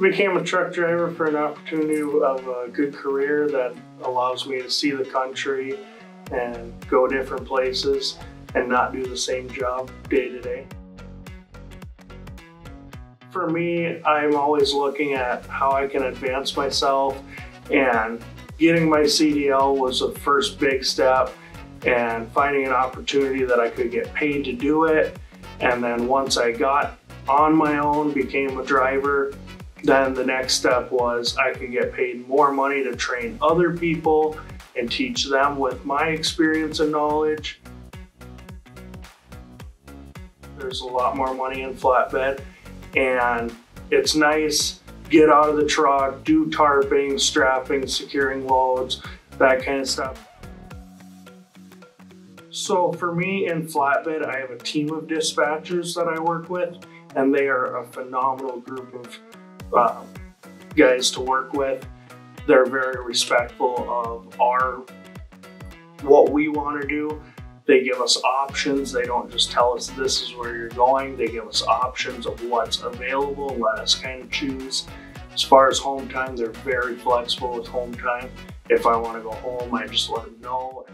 became a truck driver for an opportunity of a good career that allows me to see the country and go different places and not do the same job day to day. For me, I'm always looking at how I can advance myself and getting my CDL was the first big step and finding an opportunity that I could get paid to do it. And then once I got on my own, became a driver, then the next step was I could get paid more money to train other people and teach them with my experience and knowledge. There's a lot more money in flatbed and it's nice, get out of the truck, do tarping, strapping, securing loads, that kind of stuff. So for me in flatbed, I have a team of dispatchers that I work with and they are a phenomenal group of uh, guys to work with. They're very respectful of our what we want to do. They give us options. They don't just tell us this is where you're going. They give us options of what's available, let us kind of choose. As far as home time, they're very flexible with home time. If I want to go home, I just let them know.